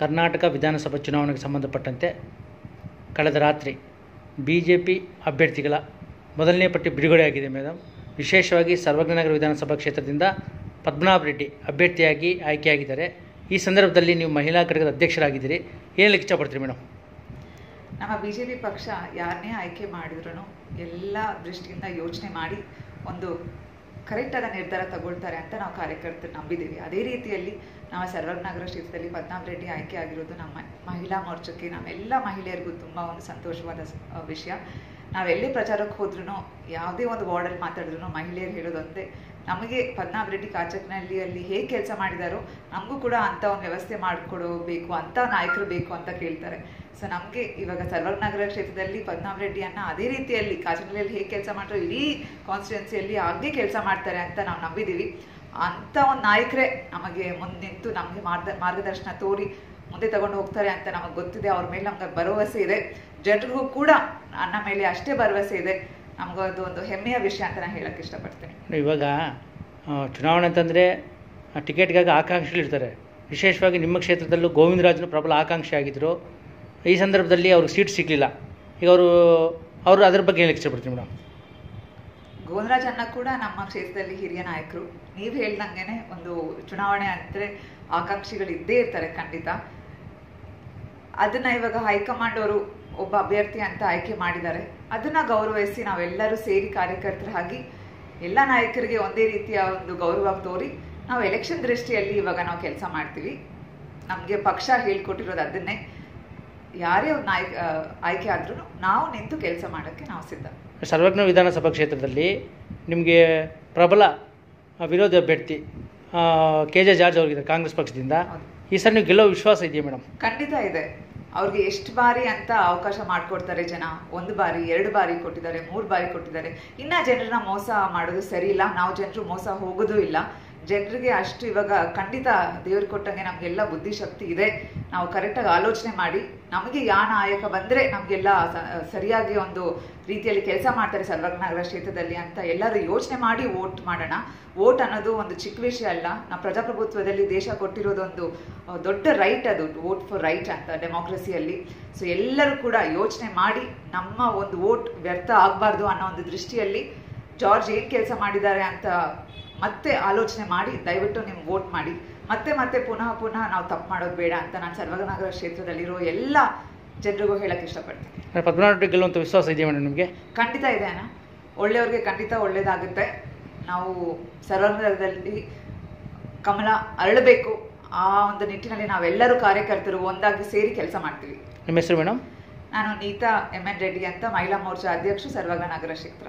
ಕರ್ನಾಟಕ ವಿಧಾನಸಭಾ ಚುನಾವಣೆಗೆ ಸಂಬಂಧಪಟ್ಟಂತೆ ಕಳೆದ ರಾತ್ರಿ ಬಿ ಜೆ ಪಿ ಅಭ್ಯರ್ಥಿಗಳ ಮೊದಲನೇ ಪಟ್ಟಿ ಬಿಡುಗಡೆಯಾಗಿದೆ ಮೇಡಮ್ ವಿಶೇಷವಾಗಿ ಸರ್ವಜ್ಞನಗರ ವಿಧಾನಸಭಾ ಕ್ಷೇತ್ರದಿಂದ ಪದ್ಮನಾಭ ರೆಡ್ಡಿ ಅಭ್ಯರ್ಥಿಯಾಗಿ ಆಯ್ಕೆಯಾಗಿದ್ದಾರೆ. ಈ ಸಂದರ್ಭದಲ್ಲಿ ನೀವು ಮಹಿಳಾ ಘಟಕದ ಅಧ್ಯಕ್ಷರಾಗಿದ್ದೀರಿ. ಏನಕ್ಕೆ ಇಷ್ಟಪಡ್ತೀರಿ ಮೇಡಮ್ ನಮ್ಮ ಬಿ ಜೆ ಪಿ ಪಕ್ಷ ಯಾರನ್ನೇ ಆಯ್ಕೆ ಮಾಡಿದ್ರು ಎಲ್ಲ ದೃಷ್ಟಿಯಿಂದ ಯೋಚನೆ ಮಾಡಿ ಒಂದು ಕರೆಕ್ಟಾದ ನಿರ್ಧಾರ ತಗೊಳ್ತಾರೆ ಅಂತ ನಾವು ಕಾರ್ಯಕರ್ತರು ನಂಬಿದ್ದೀವಿ. ಅದೇ ರೀತಿಯಲ್ಲಿ ನಮ್ಮ ಸರ್ವಜ್ಞನಗರ ಕ್ಷೇತ್ರದಲ್ಲಿ ಪದ್ಮನಾಭ ರೆಡ್ಡಿ ಆಯ್ಕೆ ಆಗಿರೋದು ನಮ್ಮ ಮಹಿಳಾ ಮೋರ್ಚಕ್ಕೆ, ನಮ್ಮೆಲ್ಲ ಮಹಿಳೆಯರಿಗೂ ತುಂಬ ಒಂದು ಸಂತೋಷವಾದ ವಿಷಯ. ನಾವೆಲ್ಲೇ ಪ್ರಚಾರಕ್ಕೆ ಹೋದ್ರೂ ಯಾವುದೇ ಒಂದು ವಾರ್ಡಲ್ಲಿ ಮಾತಾಡಿದ್ರು ಮಹಿಳೆಯರು ಹೇಳೋದಂದೇ ನಮಗೆ ಪದ್ಮನಾಭ ರೆಡ್ಡಿ ಕಾಚಕ್ನಲ್ಲಿ ಅಲ್ಲಿ ಹೇಗೆ ಕೆಲಸ ಮಾಡಿದಾರೋ, ನಮಗೂ ಕೂಡ ಅಂತ ಒಂದು ವ್ಯವಸ್ಥೆ ಮಾಡಿಕೊಡಬೇಕು ಅಂತ ನಾಯಕರು ಬೇಕು ಅಂತ ಕೇಳ್ತಾರೆ. ಸೊ ನಮಗೆ ಇವಾಗ ನಗರ ಕ್ಷೇತ್ರದಲ್ಲಿ ಪದ್ಮನಾಭ ಅದೇ ರೀತಿಯಲ್ಲಿ ಕಾಚಕ್ನಲ್ಲಿ ಹೇಗೆ ಕೆಲಸ ಮಾಡ್ರೋ ಇಡೀ ಕಾನ್ಸ್ಟಿಟ್ಯೂನ್ಸಿಯಲ್ಲಿ ಹಾಗೆ ಕೆಲಸ ಮಾಡ್ತಾರೆ ಅಂತ ನಾವು ನಂಬಿದೀವಿ. ಅಂತ ಒಂದು ನಾಯಕರೇ ನಮಗೆ ಮುಂದೆ ನಿಂತು ನಮಗೆ ಮಾರ್ಗ ಮಾರ್ಗದರ್ಶನ ತೋರಿ ಮುಂದೆ ತಗೊಂಡು ಹೋಗ್ತಾರೆ ಅಂತ ನಮಗೆ ಗೊತ್ತಿದೆ ಅವ್ರ ಮೇಲೆ ನಮ್ಗೆ ಭರವಸೆ ಇದೆ. ಜನರಿಗೂ ಕೂಡ ನನ್ನ ಮೇಲೆ ಅಷ್ಟೇ ಭರವಸೆ ಇದೆ. ನಮಗದು ಒಂದು ಹೆಮ್ಮೆಯ ವಿಷಯ ಅಂತ ನಾನು ಹೇಳಕ್ಕೆ ಇಷ್ಟಪಡ್ತೇನೆ. ಇವಾಗ ಚುನಾವಣೆ ಅಂತಂದರೆ ಟಿಕೆಟ್ಗಾಗಿ ಆಕಾಂಕ್ಷಿಗಳಿರ್ತಾರೆ ವಿಶೇಷವಾಗಿ ನಿಮ್ಮ ಕ್ಷೇತ್ರದಲ್ಲೂ ಗೋವಿಂದರಾಜನ ಪ್ರಬಲ ಆಕಾಂಕ್ಷೆ ಆಗಿದ್ದರು ಈ ಸಂದರ್ಭದಲ್ಲಿ ಅವ್ರಿಗೆ ಸೀಟ್ ಸಿಗಲಿಲ್ಲ. ಈಗ ಅವರು ಅವರು ಅದ್ರ ಬಗ್ಗೆ ಹೇಳಕ್ಕೆ ಇಷ್ಟಪಡ್ತೀನಿ ಮೇಡಮ್. ಗೋವಿಂದರಾಜ್ ಅನ್ನ ಕೂಡ ನಮ್ಮ ಕ್ಷೇತ್ರದಲ್ಲಿ ಹಿರಿಯ ನಾಯಕರು. ನೀವು ಹೇಳ್ದಂಗೆ ಒಂದು ಚುನಾವಣೆ ಅಂದರೆ ಆಕಾಂಕ್ಷಿಗಳು ಇದ್ದೇ ಇರ್ತಾರೆ ಖಂಡಿತ. ಅದನ್ನ ಇವಾಗ ಹೈಕಮಾಂಡ್ ಅವರು ಒಬ್ಬ ಅಭ್ಯರ್ಥಿ ಅಂತ ಆಯ್ಕೆ ಮಾಡಿದ್ದಾರೆ. ಅದನ್ನ ಗೌರವಿಸಿ ನಾವೆಲ್ಲರೂ ಸೇರಿ ಕಾರ್ಯಕರ್ತರಾಗಿ ಎಲ್ಲ ನಾಯಕರಿಗೆ ಒಂದೇ ರೀತಿಯ ಒಂದು ಗೌರವ ತೋರಿ ನಾವು ಎಲೆಕ್ಷನ್ ದೃಷ್ಟಿಯಲ್ಲಿ ಇವಾಗ ನಾವು ಕೆಲಸ ಮಾಡ್ತೀವಿ. ನಮಗೆ ಪಕ್ಷ ಹೇಳ್ಕೊಟ್ಟಿರೋದು ಅದನ್ನೇ. ಯಾರೇ ಒಂದು ನಾಯಕ ಆಯ್ಕೆ ಆದ್ರೂ ನಾವು ನಿಂತು ಕೆಲಸ ಮಾಡೋಕ್ಕೆ ನಾವು ಸಿದ್ಧ. ಸರ್ವಜ್ಞ ವಿಧಾನಸಭಾ ಕ್ಷೇತ್ರದಲ್ಲಿ ನಿಮಗೆ ಪ್ರಬಲ ವಿರೋಧ ಅಭ್ಯರ್ಥಿ ಕೆ ಜೆ ಜಾರ್ಜ್ ಅವರಿಗಿದ್ದಾರೆ ಕಾಂಗ್ರೆಸ್ ಪಕ್ಷದಿಂದ. ಈ ಸಣ್ಣ ಗೆಲ್ಲೋ ವಿಶ್ವಾಸ ಇದೆಯಾ ಮೇಡಮ್? ಖಂಡಿತ ಇದೆ. ಅವ್ರಿಗೆ ಎಷ್ಟು ಬಾರಿ ಅಂತ ಅವಕಾಶ ಮಾಡಿಕೊಡ್ತಾರೆ ಜನ. ಒಂದು ಬಾರಿ, ಎರಡು ಬಾರಿ ಕೊಟ್ಟಿದ್ದಾರೆ, ಮೂರು ಬಾರಿ ಕೊಟ್ಟಿದ್ದಾರೆ. ಇನ್ನ ಜನರನ್ನ ಮೋಸ ಮಾಡೋದು ಸರಿ ಇಲ್ಲ. ನಾವು ಜನರು ಮೋಸ ಹೋಗೋದು ಇಲ್ಲ. ಜನರಿಗೆ ಅಷ್ಟು ಇವಾಗ ಖಂಡಿತ ದೇವ್ರು ಕೊಟ್ಟಂಗೆ ನಮಗೆಲ್ಲ ಬುದ್ಧಿಶಕ್ತಿ ಇದೆ. ನಾವು ಕರೆಕ್ಟಾಗಿ ಆಲೋಚನೆ ಮಾಡಿ, ನಮಗೆ ಯಾ ನಾಯಕ ಬಂದ್ರೆ ನಮಗೆಲ್ಲ ಸರಿಯಾಗಿ ಒಂದು ರೀತಿಯಲ್ಲಿ ಕೆಲಸ ಮಾಡ್ತಾರೆ ಸರ್ವಜ್ಞನಗರ ಕ್ಷೇತ್ರದಲ್ಲಿ ಅಂತ ಎಲ್ಲರೂ ಯೋಚನೆ ಮಾಡಿ ವೋಟ್ ಮಾಡೋಣ. ವೋಟ್ ಅನ್ನೋದು ಒಂದು ಚಿಕ್ಕ ವಿಷಯ ಅಲ್ಲ, ನಮ್ಮ ಪ್ರಜಾಪ್ರಭುತ್ವದಲ್ಲಿ ದೇಶ ಕೊಟ್ಟಿರೋದೊಂದು ದೊಡ್ಡ ರೈಟ್ ಅದು ವೋಟ್ ಫಾರ್ ರೈಟ್ ಅಂತ ಡೆಮೋಕ್ರಸಿಯಲ್ಲಿ ಸೊ ಎಲ್ಲರೂ ಕೂಡ ಯೋಚನೆ ಮಾಡಿ, ನಮ್ಮ ಒಂದು ವೋಟ್ ವ್ಯರ್ಥ ಆಗಬಾರ್ದು ಅನ್ನೋ ಒಂದು ದೃಷ್ಟಿಯಲ್ಲಿ, ಜಾರ್ಜ್ ಏನ್ ಕೆಲಸ ಮಾಡಿದ್ದಾರೆ ಅಂತ ಮತ್ತೆ ಆಲೋಚನೆ ಮಾಡಿ ದಯವಿಟ್ಟು ನೀವು ವೋಟ್ ಮಾಡಿ. ಮತ್ತೆ ಮತ್ತೆ ಪುನಃ ಪುನಃ ನಾವು ತಪ್ಪು ಮಾಡೋದು ಬೇಡ ಅಂತ ನಾನು ಸರ್ವನಗರ ಕ್ಷೇತ್ರದಲ್ಲಿರೋ ಎಲ್ಲ ಜನರಿಗೂ ಹೇಳಕ್ ಇಷ್ಟಪಡ್ತೀನಿ. ಪದ್ಮನಾಭ ಗೆಲ್ಲುವಂತ ಗೆಲ್ಲುವಂಥ ವಿಶ್ವಾಸ ಇದೆ ಮೇಡಮ್ ನಿಮಗೆ? ಖಂಡಿತ ಇದೆ ಅಣ್ಣ. ಒಳ್ಳೆಯವ್ರಿಗೆ ಖಂಡಿತ ಒಳ್ಳೇದಾಗುತ್ತೆ. ನಾವು ಸರ್ವನಗರದಲ್ಲಿ ಕಮಲ ಅರಳಬೇಕು. ಆ ಒಂದು ನಿಟ್ಟಿನಲ್ಲಿ ನಾವೆಲ್ಲರೂ ಕಾರ್ಯಕರ್ತರು ಒಂದಾಗಿ ಸೇರಿ ಕೆಲಸ ಮಾಡ್ತೀವಿ. ನಿಮ್ಮ ಹೆಸರು ಮೇಡಮ್ ನಾನು ನೀತಾ ಎಂ ಎನ್ ರೆಡ್ಡಿ ಅಂತ ಮಹಿಳಾ ಮೋರ್ಚಾ ಅಧ್ಯಕ್ಷ ಸರ್ವಜ್ಞ ನಗರ ಕ್ಷೇತ್ರ.